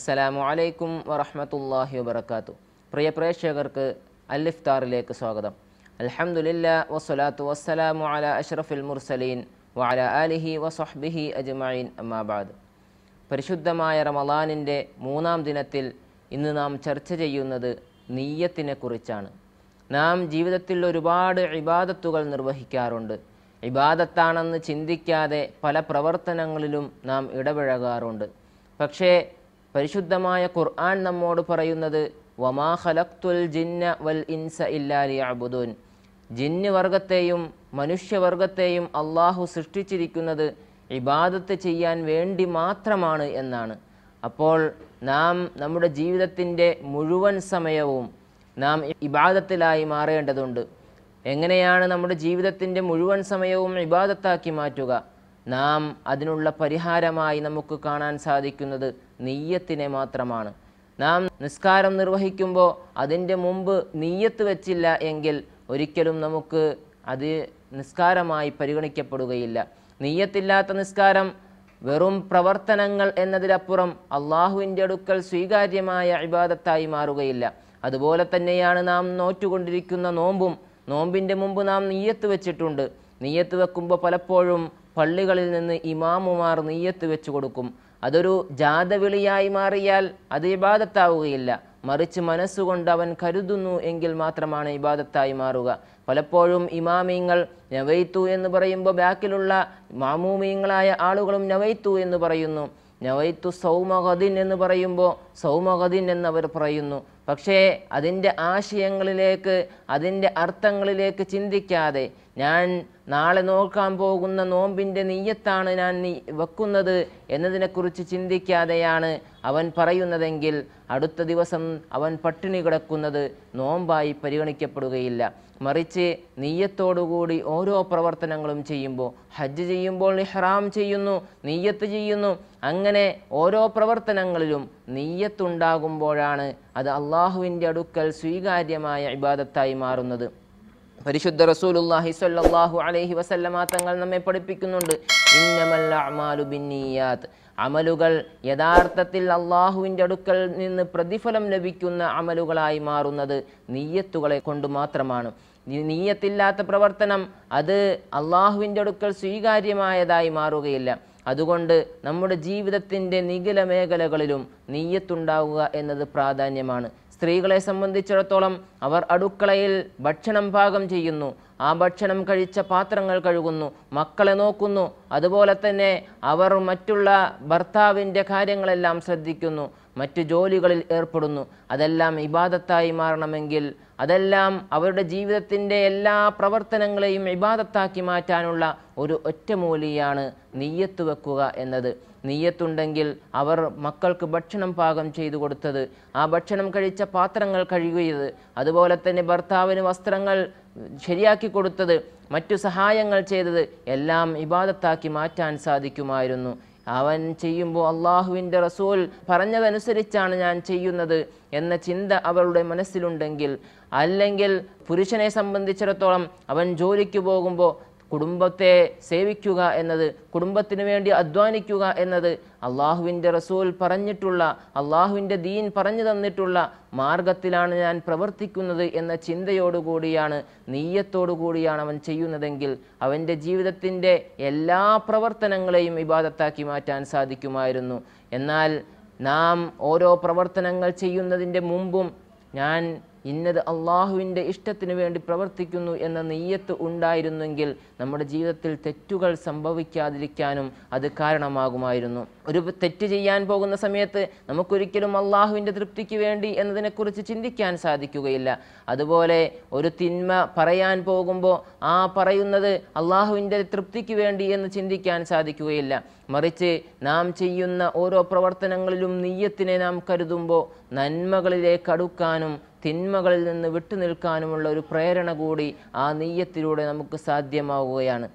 അസ്സലാമു അലൈക്കും വറഹ്മത്തുള്ളാഹി വബർക്കാത്തു പ്രിയ പ്രേക്ഷകർക്ക് അല്ലിഫ്താറിലേക്ക് സ്വാഗതം. അലഹമുല്ല വസ്സലാത്തു വസ്സലാമു അല അഷ്റഫിൽ മുർസലീൻ വഅല ആലിഹി വസ്ഹബിഹി അജ്മഈൻ അമ്മാബാദ് പരിശുദ്ധമായ റമലാനിന്റെ മൂന്നാം ദിനത്തിൽ ഇന്ന് നാം ചർച്ച ചെയ്യുന്നത് നീയത്തിനെ കുറിച്ചാണ്. നാം ജീവിതത്തിൽ ഒരുപാട് ഇബാദത്തുകൾ നിർവഹിക്കാറുണ്ട്. ഇബാദത്താണെന്ന് ചിന്തിക്കാതെ പല പ്രവർത്തനങ്ങളിലും നാം ഇടപഴകാറുണ്ട്. പക്ഷേ പരിശുദ്ധമായ ഖുർആൻ നമ്മോട് പറയുന്നത് വമാ ഖലക്തുൽ ജിന്ന വൽ ഇൻസ ഇല്ലാ ലിയഅ്ബുദൂൻ. ജിന്ന് വർഗത്തെയും മനുഷ്യവർഗത്തെയും അള്ളാഹു സൃഷ്ടിച്ചിരിക്കുന്നത് ഇബാദത്ത് ചെയ്യാൻ വേണ്ടി മാത്രമാണ് എന്നാണ്. അപ്പോൾ നാം നമ്മുടെ ജീവിതത്തിന്റെ മുഴുവൻ സമയവും നാം ഇബാദത്തിലായി മാറേണ്ടതുണ്ട്. എങ്ങനെയാണ് നമ്മുടെ ജീവിതത്തിന്റെ മുഴുവൻ സമയവും ഇബാദത്താക്കി മാറ്റുക? നാം അതിനുള്ള പരിഹാരമായി നമുക്ക് കാണാൻ സാധിക്കുന്നത് നെയ്യത്തിനെ മാത്രമാണ്. നാം നിസ്കാരം നിർവഹിക്കുമ്പോൾ അതിന്റെ മുമ്പ് നെയ്യത്ത് വെച്ചില്ല എങ്കിൽ ഒരിക്കലും നമുക്ക് അത് നിസ്കാരമായി പരിഗണിക്കപ്പെടുകയില്ല. നെയ്യത്തില്ലാത്ത നിസ്കാരം വെറും പ്രവർത്തനങ്ങൾ എന്നതിലപ്പുറം അള്ളാഹുവിന്റെ അടുക്കൽ സ്വീകാര്യമായ ഇബാദത്തായി മാറുകയില്ല. അതുപോലെ തന്നെയാണ് നാം നോറ്റുകൊണ്ടിരിക്കുന്ന നോമ്പും. നോമ്പിന്റെ മുമ്പ് നാം നെയ്യത്ത് വെച്ചിട്ടുണ്ട്. നെയ്യത്ത് വെക്കുമ്പോൾ പലപ്പോഴും പള്ളികളിൽ നിന്ന് ഇമാമുമാർ നീയത്ത് വെച്ച് കൊടുക്കും. അതൊരു ജാതവിളിയായി മാറിയാൽ അത് ഇബാദത്താവുകയില്ല. മറിച്ച് മനസ്സുകൊണ്ട് അവൻ കരുതുന്നു എങ്കിൽ മാത്രമാണ് ഇബാദത്തായി മാറുക. പലപ്പോഴും ഇമാമീങ്ങൾ നവൈത്തു എന്ന് പറയുമ്പോൾ ബാക്കിലുള്ള മാമൂമീങ്ങളായ ആളുകളും നവൈത്തു എന്ന് പറയുന്നു. നവൈത്തു സൗമഹദിൻ എന്ന് പറയുമ്പോൾ സൗമഹദിൻ എന്നവർ പറയുന്നു. പക്ഷേ അതിന്റെ ആശയങ്ങളിലേക്ക് അതിന്റെ അർത്ഥങ്ങളിലേക്ക് ചിന്തിക്കാതെ ഞാൻ നാളെ നോക്കാൻ പോകുന്ന നോമ്പിന്റെ നെയ്യത്താണ് ഞാൻ നീ വെക്കുന്നത് എന്നതിനെക്കുറിച്ച് ചിന്തിക്കാതെയാണ് അവൻ പറയുന്നതെങ്കിൽ അടുത്ത ദിവസം അവൻ പട്ടിണി കിടക്കുന്നത് നോമ്പായി പരിഗണിക്കപ്പെടുകയില്ല. മറിച്ച് നെയ്യത്തോടുകൂടി ഓരോ പ്രവർത്തനങ്ങളും ചെയ്യുമ്പോൾ ഹജ്ജ് ചെയ്യുമ്പോൾ ഇഹ്റാം ചെയ്യുന്നു നെയ്യത്ത് ചെയ്യുന്നു. അങ്ങനെ ഓരോ പ്രവർത്തനങ്ങളിലും നെയ്യത്തുണ്ടാകുമ്പോഴാണ് അത് അള്ളാഹുവിന്റെ അടുക്കൽ സ്വീകാര്യമായ ഇബാദത്തായി മാറുന്നത്. പരിശുദ്ധ റസൂലുള്ളാഹി സ്വല്ലല്ലാഹു അലൈഹി വസല്ലമ തങ്ങൾ നമ്മെ പഠിപ്പിക്കുന്നുണ്ട്. ഇന്നമൽ അമലുകൾ യഥാർത്ഥത്തിൽ അള്ളാഹുവിന്റെ അടുക്കൽ നിന്ന് പ്രതിഫലം ലഭിക്കുന്ന അമലുകളായി മാറുന്നത് നീയത്തുകളെ കൊണ്ട് മാത്രമാണ്. നീയത്തില്ലാത്ത പ്രവർത്തനം അത് അള്ളാഹുവിന്റെ അടുക്കൽ സ്വീകാര്യമായതായി മാറുകയില്ല. അതുകൊണ്ട് നമ്മുടെ ജീവിതത്തിന്റെ നികില മേഖലകളിലും നീയത്തുണ്ടാവുക എന്നത് പ്രാധാന്യമാണ്. സ്ത്രീകളെ സംബന്ധിച്ചിടത്തോളം അവർ അടുക്കളയിൽ ഭക്ഷണം പാകം ചെയ്യുന്നു. ആ ഭക്ഷണം കഴിച്ച പാത്രങ്ങൾ കഴുകുന്നു. മക്കളെ നോക്കുന്നു. അതുപോലെ തന്നെ അവർ മറ്റുള്ള ഭർത്താവിന്റെ കാര്യങ്ങളെല്ലാം ശ്രദ്ധിക്കുന്നു. മറ്റു ജോലികളിൽ ഏർപ്പെടുന്നു. അതെല്ലാം ഇബാദത്തായി മാറണമെങ്കിൽ അതെല്ലാം അവരുടെ ജീവിതത്തിന്റെ എല്ലാ പ്രവർത്തനങ്ങളെയും ഇബാദത്താക്കി മാറ്റാനുള്ള ഒരു ഒറ്റമൂലിയാണ് നെയ്യത്ത് വെക്കുക എന്നത്. നെയ്യത്തുണ്ടെങ്കിൽ അവർ മക്കൾക്ക് ഭക്ഷണം പാകം ചെയ്തു കൊടുത്തത്. ആ ഭക്ഷണം കഴിച്ച പാത്രങ്ങൾ കഴുകിയത്. അതുപോലെ തന്നെ ഭർത്താവിന് വസ്ത്രങ്ങൾ ശരിയാക്കി കൊടുത്തത്. മറ്റു സഹായങ്ങൾ ചെയ്തത് എല്ലാം ഇബാദത്താക്കി മാറ്റാൻ സാധിക്കുമായിരുന്നു. അവൻ ചെയ്യുമ്പോൾ അള്ളാഹുവിന്റെ റസൂൽ പറഞ്ഞതനുസരിച്ചാണ് ഞാൻ ചെയ്യുന്നത് എന്ന ചിന്ത അവരുടെ മനസ്സിലുണ്ടെങ്കിൽ അല്ലെങ്കിൽ പുരുഷനെ സംബന്ധിച്ചിടത്തോളം അവൻ ജോലിക്ക് പോകുമ്പോൾ കുടുംബത്തെ സേവിക്കുക എന്നത് കുടുംബത്തിന് വേണ്ടി അധ്വാനിക്കുക എന്നത് അള്ളാഹുവിന്റെ റസൂൽ പറഞ്ഞിട്ടുള്ള അള്ളാഹുവിന്റെ ദീൻ പറഞ്ഞു തന്നിട്ടുള്ള മാർഗത്തിലാണ് ഞാൻ പ്രവർത്തിക്കുന്നത് എന്ന ചിന്തയോടുകൂടിയാണ് നീയത്തോടു കൂടിയാണ് അവൻ ചെയ്യുന്നതെങ്കിൽ അവന്റെ ജീവിതത്തിന്റെ എല്ലാ പ്രവർത്തനങ്ങളെയും ഇബാദത്താക്കി മാറ്റാൻ സാധിക്കുമായിരുന്നു. എന്നാൽ നാം ഓരോ പ്രവർത്തനങ്ങൾ ചെയ്യുന്നതിന്റെ മുമ്പും ഞാൻ ഇന്നത് അള്ളാഹുവിന്റെ ഇഷ്ടത്തിന് വേണ്ടി പ്രവർത്തിക്കുന്നു എന്ന നെയ്യത്ത് ഉണ്ടായിരുന്നെങ്കിൽ നമ്മുടെ ജീവിതത്തിൽ തെറ്റുകൾ സംഭവിക്കാതിരിക്കാനും അത് കാരണമാകുമായിരുന്നു. ഒരു തെറ്റ് ചെയ്യാൻ പോകുന്ന സമയത്ത് നമുക്കൊരിക്കലും അള്ളാഹുവിന്റെ തൃപ്തിക്ക് വേണ്ടി എന്നതിനെക്കുറിച്ച് ചിന്തിക്കാൻ സാധിക്കുകയില്ല. അതുപോലെ ഒരു തിന്മ പറയാൻ പോകുമ്പോൾ ആ പറയുന്നത് അള്ളാഹുവിന്റെ തൃപ്തിക്ക് വേണ്ടി എന്ന് ചിന്തിക്കാൻ സാധിക്കുകയില്ല. മറിച്ച് നാം ചെയ്യുന്ന ഓരോ പ്രവർത്തനങ്ങളിലും നെയ്യത്തിനെ നാം കരുതുമ്പോൾ നന്മകളിലേക്ക് അടുക്കാനും തിന്മകളിൽ നിന്ന് വിട്ടുനിൽക്കാനുമുള്ള ഒരു പ്രേരണ കൂടി ആ നെയ്യത്തിലൂടെ നമുക്ക് സാധ്യമാവുകയാണ്.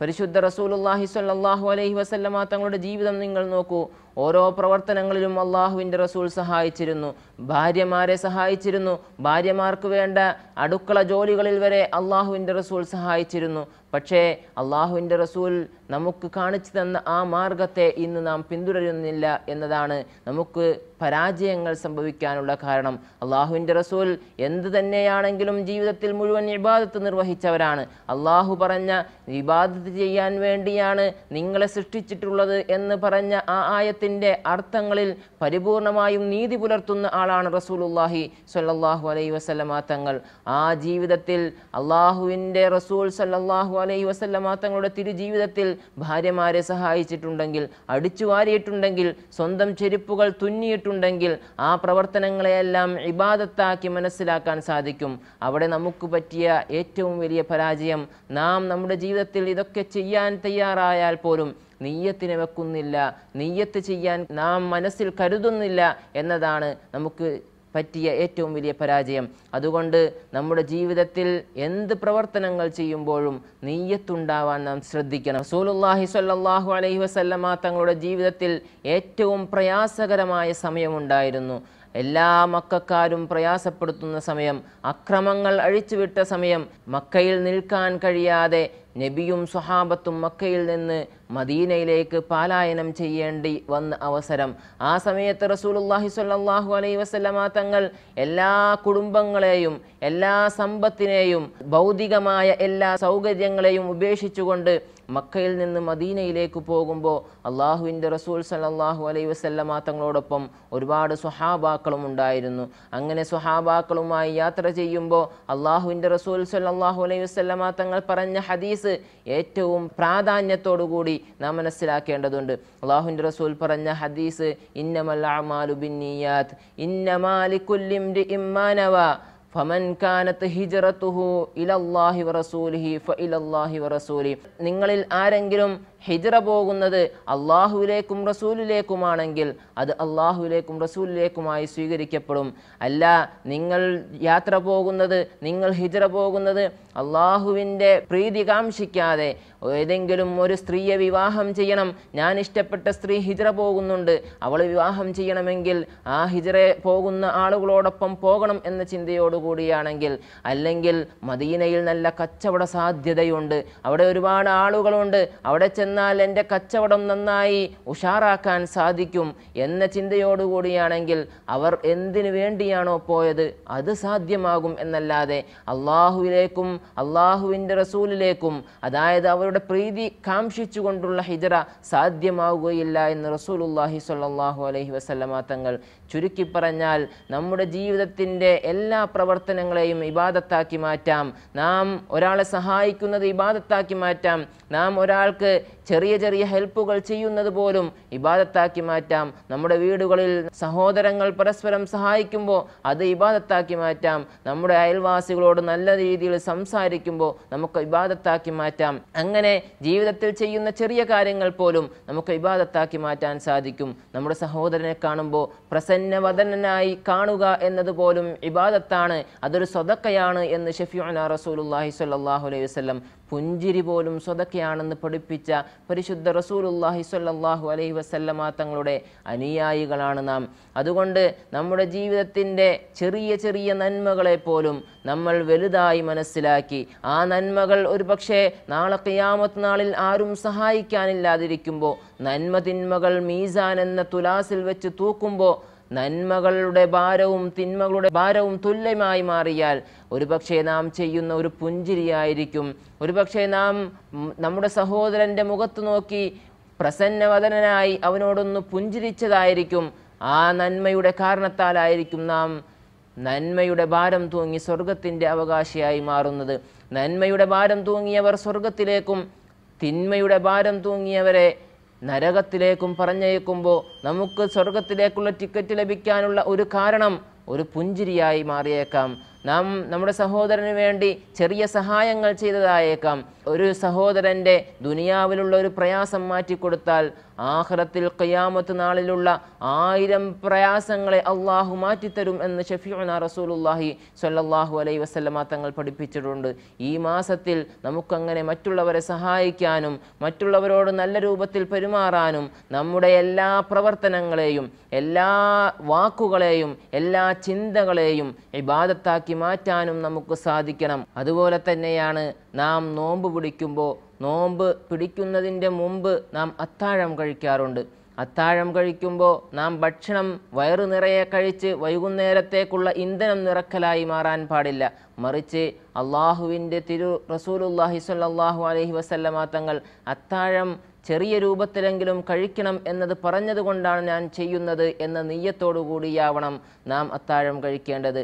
പരിശുദ്ധ റസൂലുള്ളാഹി സ്വല്ലല്ലാഹു അലൈഹി വസല്ലമ തങ്ങളുടെ ജീവിതം നിങ്ങൾ നോക്കൂ. ഓരോ പ്രവർത്തനങ്ങളിലും അള്ളാഹുവിന്റെ റസൂൽ സഹായിച്ചിരുന്നു. ഭാര്യമാരെ സഹായിച്ചിരുന്നു. ഭാര്യമാർക്ക് വേണ്ട അടുക്കള ജോലികളിൽ വരെ അള്ളാഹുവിന്റെ റസൂൽ സഹായിച്ചിരുന്നു. പക്ഷേ അള്ളാഹുവിന്റെ റസൂൽ നമുക്ക് കാണിച്ചു തന്ന ആ മാർഗത്തെ ഇന്ന് നാം പിന്തുടരുന്നില്ല എന്നതാണ് നമുക്ക് പരാജയങ്ങൾ സംഭവിക്കാനുള്ള കാരണം. അള്ളാഹുവിന്റെ റസൂൽ എന്ത് തന്നെയാണെങ്കിലും ജീവിതത്തിൽ മുഴുവൻ ഇബാദത്ത് നിർവഹിച്ചവരാണ്. അള്ളാഹു പറഞ്ഞ ഇബാദത്ത് ചെയ്യാൻ വേണ്ടിയാണ് നിങ്ങളെ സൃഷ്ടിച്ചിട്ടുള്ളത് എന്ന് പറഞ്ഞ ആ ആയത്തിന്റെ അർത്ഥങ്ങളിൽ പരിപൂർണമായും നീതി പുലർത്തുന്ന ആളാണ് റസൂലുല്ലാഹി സ്വല്ലല്ലാഹു അലൈഹി വസല്ലമ തങ്ങൾ. ആ ജീവിതത്തിൽ അള്ളാഹുവിന്റെ റസൂൽ സല്ലാഹു അലൈഹി വസല്ലമ തങ്ങളുടെ തിരുജീവിതത്തിൽ ഭാര്യമാരെ സഹായിച്ചിട്ടുണ്ടെങ്കിൽ അടിച്ചു വാരിയിട്ടുണ്ടെങ്കിൽ സ്വന്തം ചെരുപ്പുകൾ തുന്നിയിട്ടുണ്ടെങ്കിൽ ആ പ്രവർത്തനങ്ങളെയെല്ലാം ഇബാദത്താക്കി മനസ്സിലാക്കാൻ സാധിക്കും. അവിടെ നമുക്ക് പറ്റിയ ഏറ്റവും വലിയ പരാജയം നാം നമ്മുടെ ജീവിതത്തിൽ ഇതൊക്കെ ചെയ്യാൻ തയ്യാറായാൽ പോലും നെയ്യത്തിന് വെക്കുന്നില്ല നെയ്യത്ത് ചെയ്യാൻ നാം മനസ്സിൽ കരുതുന്നില്ല എന്നതാണ് നമുക്ക് പറ്റിയ ഏറ്റവും വലിയ പരാജയം. അതുകൊണ്ട് നമ്മുടെ ജീവിതത്തിൽ എന്ത് പ്രവർത്തനങ്ങൾ ചെയ്യുമ്പോഴും നെയ്യത്തുണ്ടാവാൻ നാം ശ്രദ്ധിക്കണം. സൂലുല്ലാഹി സല്ലാഹു അലൈഹി വസല്ലമ തങ്ങളുടെ ജീവിതത്തിൽ ഏറ്റവും പ്രയാസകരമായ സമയമുണ്ടായിരുന്നു. എല്ലാ മക്കാരും പ്രയാസപ്പെടുത്തുന്ന സമയം അക്രമങ്ങൾ അഴിച്ചുവിട്ട സമയം മക്കയിൽ നിൽക്കാൻ കഴിയാതെ നബിയും സ്വഹാബത്തും മക്കയിൽ നിന്ന് മദീനയിലേക്ക് പാലായനം ചെയ്യേണ്ടി വന്ന അവസരം. ആ സമയത്ത് റസൂലുള്ളാഹി സ്വല്ലല്ലാഹു അലൈഹി വസല്ലമ തങ്ങൾ എല്ലാ കുടുംബങ്ങളെയും എല്ലാ സമ്പത്തിനെയും ഭൗതികമായ എല്ലാ സൗകര്യങ്ങളെയും ഉപേക്ഷിച്ചുകൊണ്ട് മക്കയിൽ നിന്ന് മദീനയിലേക്ക് പോകുമ്പോൾ അള്ളാഹുവിന്റെ റസൂൽ സല്ലല്ലാഹു അലൈ വസല്ലമ തങ്ങളോടൊപ്പം ഒരുപാട് സ്വഹാബാക്കളും ഉണ്ടായിരുന്നു. അങ്ങനെ സ്വഹാബാക്കളുമായി യാത്ര ചെയ്യുമ്പോൾ അള്ളാഹുവിന്റെ റസൂൽ സല്ലല്ലാഹു അലൈ വസല്ലമ തങ്ങൾ പറഞ്ഞ ഹദീസ് ഏറ്റവും പ്രാധാന്യത്തോടു കൂടി നാം മനസ്സിലാക്കേണ്ടതുണ്ട്. അള്ളാഹുവിന്റെ റസൂൽ പറഞ്ഞ ഹദീസ് ഇന്നമൽ അഅമാലു ബിന്നിയാത്ത് ഇമ്മാനവ ഫമൻ കാനത്ത് ഹിജറത്തുഹു ഇലല്ലാഹി വറസൂലിഹി ഫഇലല്ലാഹി വറസൂലി നിങ്ങളിൽ ആരെങ്കിലും ഹിജറ പോകുന്നത് അള്ളാഹുവിലേക്കും റസൂലിലേക്കുമാണെങ്കിൽ അത് അള്ളാഹുവിലേക്കും റസൂലിലേക്കുമായി സ്വീകരിക്കപ്പെടും. അല്ല നിങ്ങൾ യാത്ര പോകുന്നത് നിങ്ങൾ ഹിജറ പോകുന്നത് അള്ളാഹുവിന്റെ പ്രീതി കാംക്ഷിക്കാതെ ഏതെങ്കിലും ഒരു സ്ത്രീയെ വിവാഹം ചെയ്യണം. ഞാൻ ഇഷ്ടപ്പെട്ട സ്ത്രീ ഹിജറ പോകുന്നുണ്ട്. അവൾ വിവാഹം ചെയ്യണമെങ്കിൽ ആ ഹിജറ പോകുന്ന ആളുകളോടൊപ്പം പോകണം എന്ന ചിന്തയോടുകൂടിയാണെങ്കിൽ അല്ലെങ്കിൽ മദീനയിൽ നല്ല കച്ചവട സാധ്യതയുണ്ട്. അവിടെ ഒരുപാട് ആളുകളുണ്ട്. അവിടെ ചെന്നാൽ എന്റെ കച്ചവടം നന്നായി ഉഷാറാക്കാൻ സാധിക്കും എന്ന ചിന്തയോടുകൂടിയാണെങ്കിൽ അവർ എന്തിനു വേണ്ടിയാണോ പോയത് അത് സാധ്യമാകും എന്നല്ലാതെ അള്ളാഹുവിലേക്കും അള്ളാഹുവിന്റെ റസൂലിലേക്കും അതായത് അവരുടെ പ്രീതി കാംക്ഷിച്ചുകൊണ്ടുള്ള ഹിജറ സാധ്യമാവുകയില്ല എന്ന് റസൂലുല്ലാഹി സ്വല്ലല്ലാഹു അലൈഹി വസല്ലമ തങ്ങൾ ചുരുക്കി പറഞ്ഞാൽ നമ്മുടെ ജീവിതത്തിന്റെ എല്ലാ പ്രവർത്തനങ്ങളെയും ഇബാദത്താക്കി മാറ്റാം. നാം ഒരാളെ സഹായിക്കുന്നത് ഇബാദത്താക്കി മാറ്റാം. നാം ഒരാൾക്ക് ചെറിയ ചെറിയ ഹെൽപ്പുകൾ ചെയ്യുന്നത് പോലും ഇബാദത്താക്കി മാറ്റാം. നമ്മുടെ വീടുകളിൽ സഹോദരങ്ങൾ പരസ്പരം സഹായിക്കുമ്പോൾ അത് ഇബാദത്താക്കി മാറ്റാം. നമ്മുടെ അയൽവാസികളോട് നല്ല രീതിയിൽ സംസാരിക്കുമ്പോൾ നമുക്ക് ഇബാദത്താക്കി മാറ്റാം. അങ്ങനെ ജീവിതത്തിൽ ചെയ്യുന്ന ചെറിയ കാര്യങ്ങൾ പോലും നമുക്ക് ഇബാദത്താക്കി മാറ്റാൻ സാധിക്കും. നമ്മുടെ സഹോദരനെ കാണുമ്പോൾ പ്രസന്നവദനായി കാണുക എന്നതുപോലും ഇബാദത്താണ്. അതൊരു സ്വതക്കയാണ് എന്ന് ഷഫീഉന റസൂലുള്ളാഹി സ്വല്ലാഹു അലൈഹി വസല്ലം പുഞ്ചിരി പോലും സ്വതക്കയാണെന്ന് പഠിപ്പിച്ച പരിശുദ്ധ റസൂലുല്ലാഹി സ്വല്ലല്ലാഹു അലൈഹി വസല്ലമ തങ്ങളുടെ അനുയായികളാണ് നാം. അതുകൊണ്ട് നമ്മുടെ ജീവിതത്തിന്റെ ചെറിയ ചെറിയ നന്മകളെ പോലും നമ്മൾ വലുതായി മനസ്സിലാക്കി. ആ നന്മകൾ ഒരുപക്ഷെ നാളെ ഖിയാമത്ത് നാളിൽ ആരും സഹായിക്കാനില്ലാതിരിക്കുമ്പോൾ നന്മ തിന്മകൾ മീസാൻ എന്ന തുലാസിൽ വെച്ച് തൂക്കുമ്പോൾ നന്മകളുടെ ഭാരവും തിന്മകളുടെ ഭാരവും തുല്യമായി മാറിയാൽ ഒരുപക്ഷെ നാം ചെയ്യുന്ന ഒരു പുഞ്ചിരിയായിരിക്കും. ഒരുപക്ഷെ നാം നമ്മുടെ സഹോദരന്റെ മുഖത്ത് നോക്കി പ്രസന്നവദനായി അവനോടൊന്ന് പുഞ്ചിരിച്ചതായിരിക്കും. ആ നന്മയുടെ കാരണത്താലായിരിക്കും നാം നന്മയുടെ ഭാരം തൂങ്ങി സ്വർഗത്തിന്റെ അവകാശിയായി മാറുന്നത്. നന്മയുടെ ഭാരം തൂങ്ങിയവർ സ്വർഗത്തിലേക്കും തിന്മയുടെ ഭാരം തൂങ്ങിയവരെ നരകത്തിലേക്കും പറഞ്ഞയക്കുമ്പോൾ നമുക്ക് സ്വർഗത്തിലേക്കുള്ള ടിക്കറ്റ് ലഭിക്കാനുള്ള ഒരു കാരണം ഒരു പുഞ്ചിരിയായി മാറിയേക്കാം. നാം നമ്മുടെ സഹോദരന് വേണ്ടി ചെറിയ സഹായങ്ങൾ ചെയ്തതായേക്കാം. ഒരു സഹോദരന്റെ ദുനിയാവിലുള്ള ഒരു പ്രയാസം മാറ്റിക്കൊടുത്താൽ ആഹ്റത്തിൽ കയ്യാമത്ത് നാളിലുള്ള ആയിരം പ്രയാസങ്ങളെ അള്ളാഹു മാറ്റിത്തരും എന്ന് ഷഫീഉന റസൂലുല്ലാഹി സ്വല്ലല്ലാഹു അലൈ വസല്ലമ തങ്ങൾ പഠിപ്പിച്ചിട്ടുണ്ട്. ഈ മാസത്തിൽ നമുക്കങ്ങനെ മറ്റുള്ളവരെ സഹായിക്കാനും മറ്റുള്ളവരോട് നല്ല രൂപത്തിൽ പെരുമാറാനും നമ്മുടെ എല്ലാ പ്രവർത്തനങ്ങളെയും എല്ലാ വാക്കുകളെയും എല്ലാ ചിന്തകളെയും ഇബാദത്താക്കി മാറ്റാനും നമുക്ക് സാധിക്കണം. അതുപോലെ തന്നെയാണ് നാം നോമ്പ് പിടിക്കുമ്പോൾ നോമ്പ് പിടിക്കുന്നതിന്റെ മുമ്പ് നാം അത്താഴം കഴിക്കാറുണ്ട്. അത്താഴം കഴിക്കുമ്പോൾ നാം ഭക്ഷണം വയറു നിറയെ കഴിച്ച് വൈകുന്നേരത്തേക്കുള്ള ഇന്ധനം നിറക്കലായി മാറാൻ പാടില്ല. മറിച്ച് അള്ളാഹുവിന്റെ തിരു റസൂലുല്ലാഹി സ്വല്ലല്ലാഹു അലഹി വസല്ലമ തങ്ങൾ അത്താഴം ചെറിയ രൂപത്തിലെങ്കിലും കഴിക്കണം എന്നത് പറഞ്ഞതുകൊണ്ടാണ് ഞാൻ ചെയ്യുന്നത് എന്ന നെയ്യത്തോടു കൂടിയാവണം നാം അത്താഴം കഴിക്കേണ്ടത്.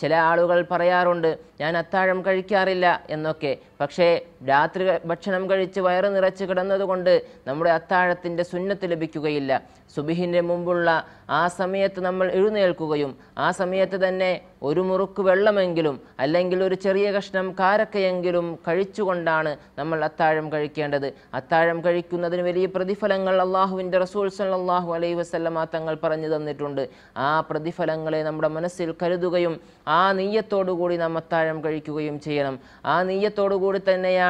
ചില ആളുകൾ പറയാറുണ്ട് ഞാൻ അത്താഴം കഴിക്കാറില്ല എന്നൊക്കെ. പക്ഷേ രാത്രി ഭക്ഷണം കഴിച്ച് വയറ് നിറച്ച് കിടന്നതുകൊണ്ട് നമ്മുടെ അത്താഴത്തിന്റെ സുന്നത്ത് ലഭിക്കുകയില്ല. സുബിഹിന്റെ മുമ്പുള്ള ആ സമയത്ത് നമ്മൾ എഴുന്നേൽക്കുകയും ആ സമയത്ത് തന്നെ ഒരു മുറുക്ക് വെള്ളമെങ്കിലും അല്ലെങ്കിൽ ഒരു ചെറിയ കഷ്ണം കാരക്കയെങ്കിലും കഴിച്ചുകൊണ്ടാണ് നമ്മൾ അത്താഴം കഴിക്കേണ്ടത്. അത്താഴം കഴിക്കുന്നതിന് വലിയ പ്രതിഫലങ്ങൾ അള്ളാഹുവിന്റെ റസൂൽ സല്ലാഹു അലൈഹി വസല്ലമ തങ്ങൾ പറഞ്ഞു തന്നിട്ടുണ്ട്. ആ പ്രതിഫലങ്ങളെ നമ്മുടെ മനസ്സിൽ കരുതുകയും ആ നെയ്യത്തോടുകൂടി നാം അത്താഴം കഴിക്കുകയും ചെയ്യണം. ആ നെയ്യത്തോടു കൂടി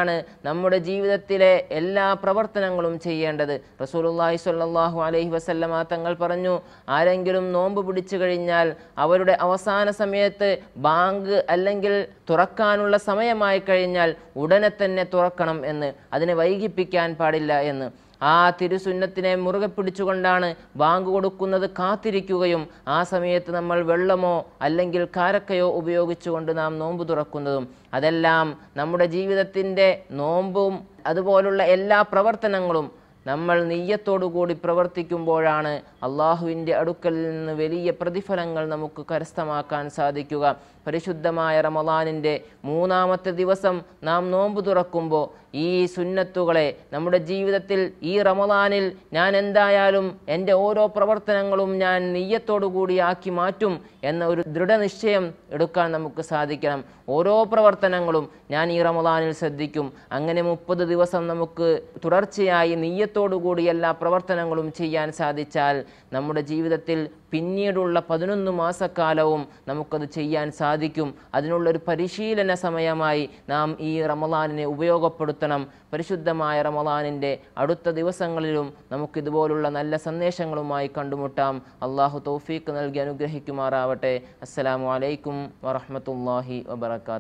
തന്നെയാണ് നമ്മുടെ ജീവിതത്തിലെ എല്ലാ പ്രവർത്തനങ്ങളും ചെയ്യേണ്ടത്. റസൂലുള്ളാഹി സ്വല്ലല്ലാഹു അലൈഹി വസല്ലമ തങ്ങൾ പറഞ്ഞു ആരെങ്കിലും നോമ്പ് പിടിച്ചു കഴിഞ്ഞാൽ അവരുടെ അവസാന സമയത്ത് ബാങ്ക് അല്ലെങ്കിൽ തുറക്കാനുള്ള സമയമായി കഴിഞ്ഞാൽ ഉടനെ തന്നെ തുറക്കണം എന്ന് അതിനെ വൈകിപ്പിക്കാൻ പാടില്ല എന്ന്. ആ തിരുസുന്നത്തിനെ മുറുകെ പിടിച്ചുകൊണ്ടാണ് ബാങ്ക് കൊടുക്കുന്നത് കാത്തിരിക്കുകയും ആ സമയത്ത് നമ്മൾ വെള്ളമോ അല്ലെങ്കിൽ കാരക്കയോ ഉപയോഗിച്ചുകൊണ്ട് നാം നോമ്പ് തുറക്കുന്നതും അതെല്ലാം നമ്മുടെ ജീവിതത്തിന്റെ നോമ്പും അതുപോലുള്ള എല്ലാ പ്രവർത്തനങ്ങളും നമ്മൾ നെയ്യത്തോടുകൂടി പ്രവർത്തിക്കുമ്പോഴാണ് അള്ളാഹുവിന്റെ അടുക്കൽ നിന്ന് വലിയ പ്രതിഫലങ്ങൾ നമുക്ക് കരസ്ഥമാക്കാൻ സാധിക്കുക. പരിശുദ്ധമായ റമദാനിന്റെ മൂന്നാമത്തെ ദിവസം നാം നോമ്പ് തുറക്കുമ്പോൾ ഈ സുന്നത്തുകളെ നമ്മുടെ ജീവിതത്തിൽ ഈ റമദാനിൽ ഞാൻ എന്തായാലും എന്റെ ഓരോ പ്രവർത്തനങ്ങളും ഞാൻ നെയ്യത്തോടു കൂടി ആക്കി മാറ്റും എന്ന ഒരു ദൃഢനിശ്ചയം എടുക്കാൻ നമുക്ക് സാധിക്കണം. ഓരോ പ്രവർത്തനങ്ങളും ഞാൻ ഈ റമദാനിൽ ശ്രദ്ധിക്കും. അങ്ങനെ മുപ്പത് ദിവസം നമുക്ക് തുടർച്ചയായി നെയ്യത്തോടു കൂടി എല്ലാ പ്രവർത്തനങ്ങളും ചെയ്യാൻ സാധിച്ചാൽ നമ്മുടെ ജീവിതത്തിൽ പിന്നീടുള്ള പതിനൊന്ന് മാസക്കാലവും നമുക്കത് ചെയ്യാൻ സാധിക്കും. അതിനുള്ളൊരു പരിശീലന സമയമായി നാം ഈ റമദാനിനെ ഉപയോഗപ്പെടുത്തണം. പരിശുദ്ധമായ റമദാനിന്റെ അടുത്ത ദിവസങ്ങളിലും നമുക്കിതുപോലുള്ള നല്ല സന്ദേശങ്ങളുമായി കണ്ടുമുട്ടാം. അള്ളാഹു തൗഫീഖ് നൽകി അനുഗ്രഹിക്കുമാറാവട്ടെ. അസ്സലാമു അലൈക്കും വറഹ്മത്തുള്ളാഹി വബറകാതുഹു.